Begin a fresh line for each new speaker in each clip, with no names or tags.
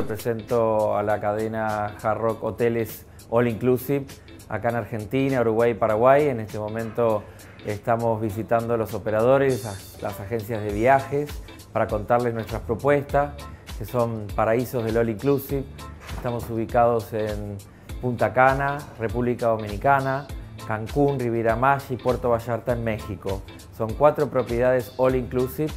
represento a la cadena Hard Rock Hoteles All Inclusive acá en Argentina, Uruguay y Paraguay. En este momento estamos visitando los operadores, las agencias de viajes, para contarles nuestras propuestas, que son paraísos del All Inclusive. Estamos ubicados en Punta Cana, República Dominicana, Cancún, Riviera Maya y Puerto Vallarta en México. Son cuatro propiedades All Inclusive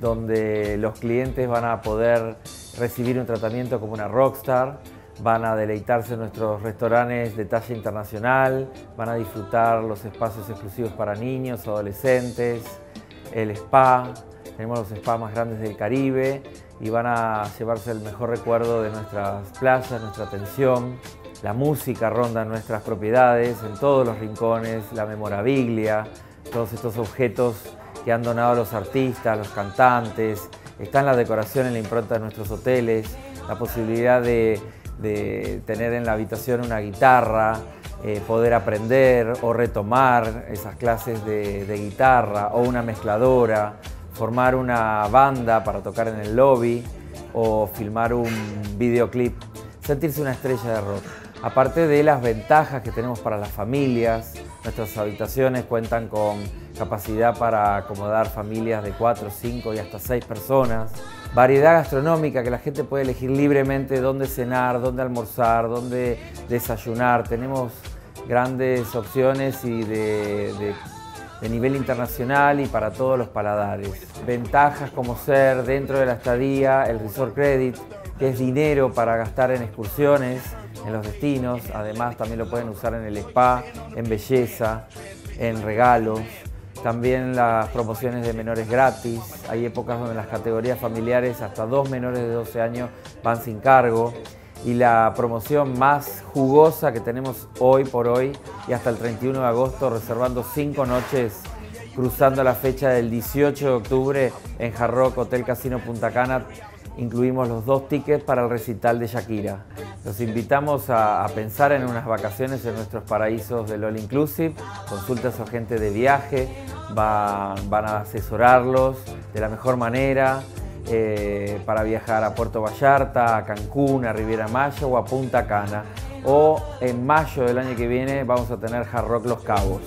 donde los clientes van a poder recibir un tratamiento como una rockstar, van a deleitarse en nuestros restaurantes de talla internacional, van a disfrutar los espacios exclusivos para niños, adolescentes, el spa, tenemos los spas más grandes del Caribe y van a llevarse el mejor recuerdo de nuestras playas, nuestra atención. La música ronda nuestras propiedades en todos los rincones, la memorabilia, todos estos objetos que han donado los artistas, los cantantes, está en la decoración, en la impronta de nuestros hoteles, la posibilidad de, tener en la habitación una guitarra, eh, poder aprender o retomar esas clases de, de guitarra o una mezcladora, formar una banda para tocar en el lobby o filmar un videoclip, sentirse una estrella de rock. Aparte de las ventajas que tenemos para las familias, nuestras habitaciones cuentan con capacidad para acomodar familias de 4, 5 y hasta 6 personas. Variedad gastronómica que la gente puede elegir libremente dónde cenar, dónde almorzar, dónde desayunar. Tenemos grandes opciones y de, de nivel internacional y para todos los paladares. Ventajas como ser dentro de la estadía, el Resort Credit, que es dinero para gastar en excursiones, en los destinos. Además también lo pueden usar en el spa, en belleza, en regalos. También las promociones de menores gratis. Hay épocas donde las categorías familiares hasta dos menores de 12 años van sin cargo. Y la promoción más jugosa que tenemos hoy por hoy y hasta el 31 de agosto reservando cinco noches cruzando la fecha del 18 de octubre en Jarrock Hotel Casino Punta Cana incluimos los dos tickets para el recital de Shakira. Los invitamos a, pensar en unas vacaciones en nuestros paraísos del All Inclusive, consulta a su agente de viaje, van a asesorarlos de la mejor manera eh, para viajar a Puerto Vallarta, a Cancún, a Riviera Maya o a Punta Cana. O en mayo del año que viene vamos a tener Hard Rock Los Cabos.